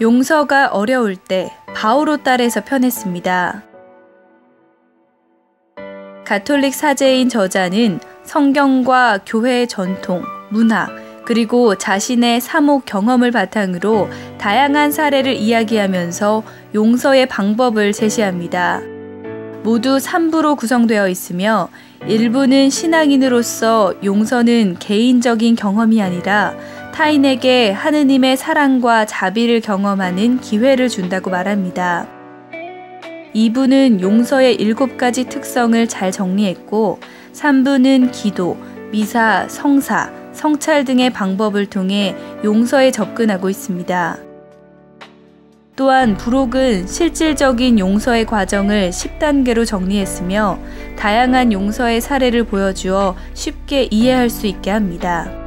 용서가 어려울 때 바오로 딸에서 편했습니다. 가톨릭 사제인 저자는 성경과 교회의 전통, 문화, 그리고 자신의 사목 경험을 바탕으로 다양한 사례를 이야기하면서 용서의 방법을 제시합니다. 모두 3부로 구성되어 있으며 일부는 신앙인으로서 용서는 개인적인 경험이 아니라 타인에게 하느님의 사랑과 자비를 경험하는 기회를 준다고 말합니다. 2부는 용서의 7가지 특성을 잘 정리했고 3부는 기도, 미사, 성사, 성찰 등의 방법을 통해 용서에 접근하고 있습니다. 또한 부록은 실질적인 용서의 과정을 10단계로 정리했으며 다양한 용서의 사례를 보여주어 쉽게 이해할 수 있게 합니다.